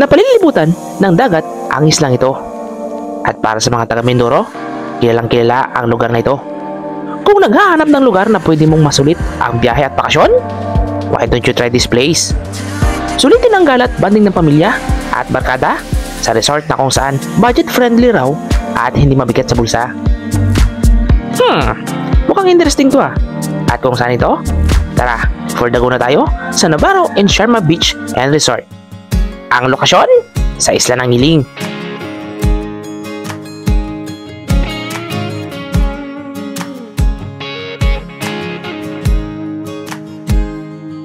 na palilibutan ng dagat ang islang ito. At para sa mga taga Mindoro, kilalang kilala ang lugar na ito. Kung naghahanap ng lugar na pwede mong masulit ang biyahe at bakasyon, why don't you try this place? Sulitin ang galat banding ng pamilya at barkada sa resort na kung saan budget friendly raw at hindi mabigat sa bulsa. Hmm, mukhang interesting to ah. At kung saan ito? Tara, for the go na tayo sa Navarro and Sharma Beach and Resort. Ang lokasyon? Sa isla ng Niling.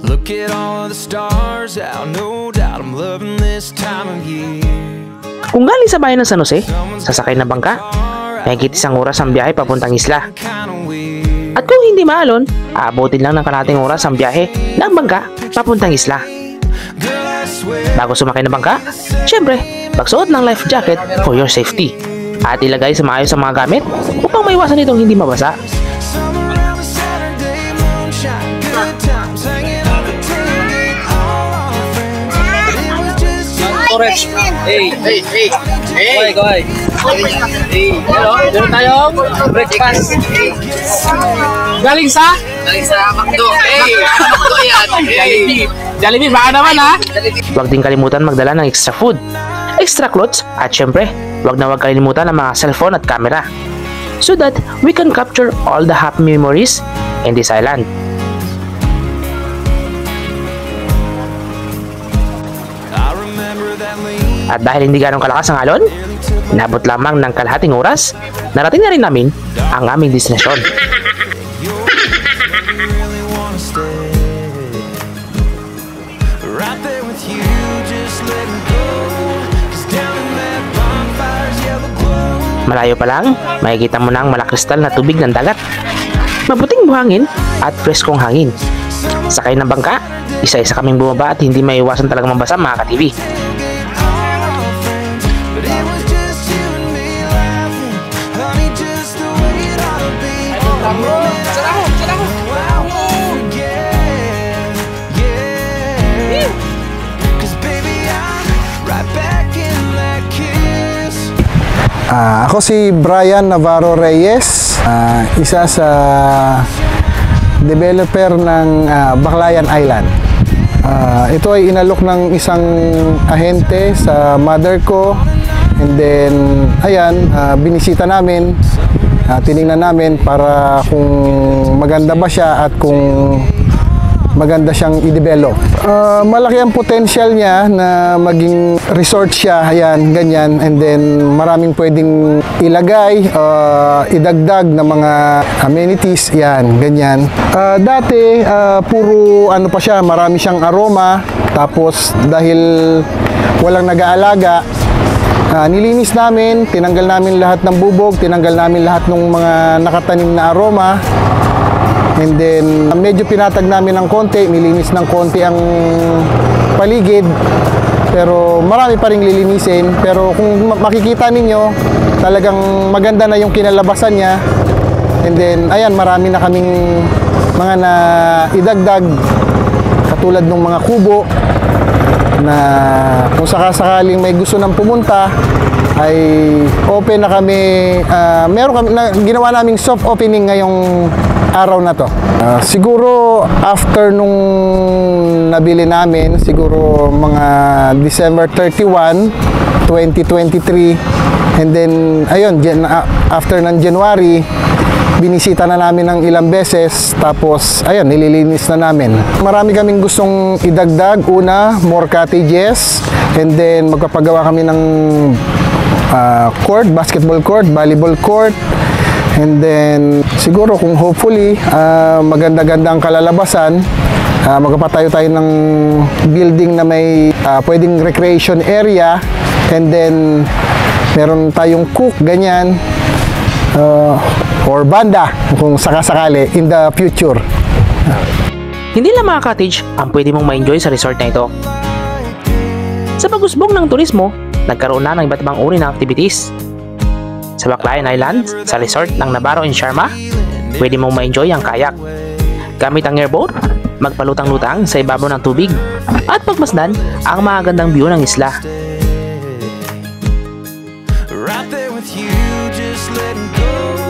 Look at all the stars out, no doubt I'm loving this time of year. Kung galing sa bayan ng San Jose, sasakay na bangka, mahigit isang oras ang biyahe papuntang isla. At kung hindi maalon, aabutin lang ng kalating oras ang biyahe ng bangka papuntang isla. Girl. Bago sumakay ng bangka, syempre, magsuot ng life jacket for your safety. At ilagay sa maayos ang mga gamit upang maiwasan itong hindi mabasa. Hey, hey, hey. Hey. Ahead, Hey. Hello. Meron tayong breakfast. Galing sa? Galing sa Macdo. Hey, Macdo yan. Hey. Jollibee, baka naman ha? Huwag din kalimutan magdala ng extra food, extra clothes, at syempre, huwag na huwag kalimutan ang mga cellphone at camera. So that we can capture all the happy memories in this island. At dahil hindi ganong kalakas ang alon, inabot lamang ng kalahating oras, narating na rin namin ang aming destinasyon. Malayo pa lang, makikita mo na ang malakristal na tubig ng dagat. Mabuting buhangin at preskong hangin. Sakay ng bangka, isa-isa kaming bumaba at hindi maiwasan talaga mabasa mga ka-TV. Right back in that kiss. Ah, ako si Brian Navarro Reyes, ah, isa sa developer ng ah, Baclayan Island. Ah, ito ay inalok ng isang ahente sa mother ko and then ayan, ah, binisita namin, ah, tiningnan namin para kung maganda ba siya at kung maganda siyang i-develop. Ah, malaki ang potential niya na maging resort siya, ayan, ganyan, and then maraming pwedeng ilagay, ah, idagdag na mga amenities, yan, ganyan. Ah, dati, ah, puro ano pa siya, marami siyang aroma, tapos dahil walang nag-aalaga, Ah, nilinis namin, tinanggal namin lahat ng bubog, tinanggal namin lahat ng mga nakatanim na aroma. And then, medyo pinatag namin ng konti, nilinis ng konti ang paligid. Pero marami pa rin lilinisin. Pero kung ma- makikita ninyo, talagang maganda na yung kinalabasan niya. And then, ayan, marami na kaming mga na idagdag katulad ng mga kubo na kung sakasakaling may gusto nang pumunta ay open na kami ah, meron kami na, ginawa naming soft opening ngayong araw na to. Ah, siguro after nung nabili namin siguro mga December 31 2023 and then ayun ah, after ng January binisita na namin ng ilang beses tapos ayun nililinis na namin. Marami kaming gustong idagdag. Una more cottages and then magpapagawa kami ng ah, court basketball court volleyball court and then siguro kung hopefully ah, maganda-ganda ang kalalabasan ah, magpapatayo tayo ng building na may ah, pwedeng recreation area and then meron tayong cook ganyan. Uh, or banda kung sakasakali in the future. Hindi lang mga cottage ang pwede mong ma-enjoy sa resort na ito. Sa pag-usbong ng turismo, nagkaroon na ng iba't ibang uri ng activities. Sa Baclayan Island, sa resort ng Navarro in Sharma, pwede mong ma-enjoy ang kayak. Gamit ang airboat, magpalutang-lutang sa ibabaw ng tubig at pagmasdan ang magagandang view ng isla. Right there with you, just letting go.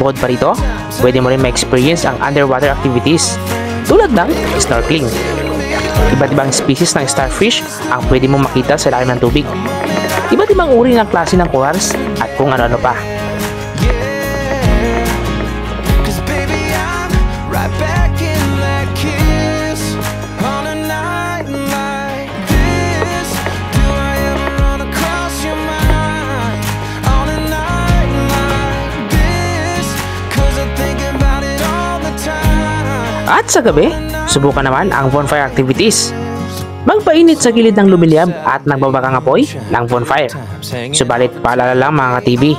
Bukod pa rito, pwede mo rin ma-experience ang underwater activities tulad ng snorkeling. Iba't ibang species ng starfish ang pwede mong makita sa ilalim ng tubig. Iba't ibang uri ng klase ng corals at kung ano-ano pa. Right At sa gabi, subukan naman ang bonfire activities. Magpainit sa gilid ng lumiliyab at nagbabakang apoy ng bonfire. Subalit paalala lang mga ka-TV,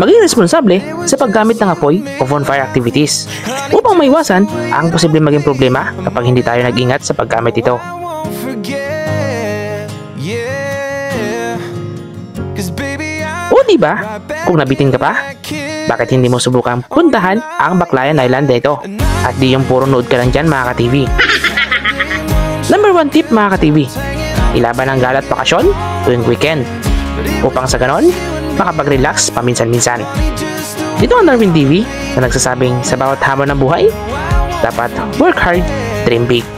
maging responsable sa paggamit ng apoy o bonfire activities upang maiwasan ang posibleng maging problema kapag hindi tayo nag-ingat sa paggamit ito. O di ba? Kung nabitin ka pa, bakit hindi mo subukang puntahan ang Baclayan Island dito? At di yung puro nood ka lang dyan mga ka-TV. Number one tip mga ka-TV, ilaban ang galat bakasyon tuwing weekend upang sa ganon, makapag-relax paminsan-minsan. Dito ang Darwin TV na nagsasabing sa bawat hamon ng buhay, dapat work hard, dream big.